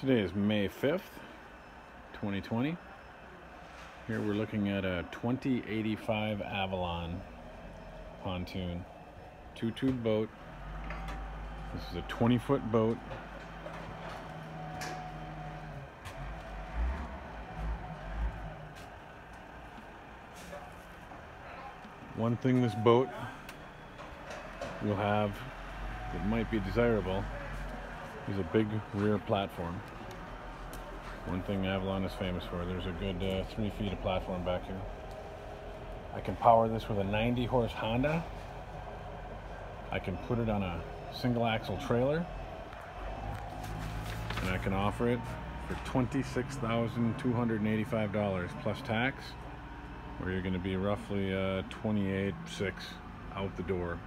Today is May 5th, 2020. Here we're looking at a 2085 Avalon pontoon. Two tube boat. This is a 20 foot boat. One thing this boat will have that might be desirable is a big rear platform. One thing Avalon is famous for. There's a good uh, three feet of platform back here. I can power this with a 90 horse Honda. I can put it on a single axle trailer. And I can offer it for $26,285 plus tax, where you're going to be roughly uh, 28.6 out the door.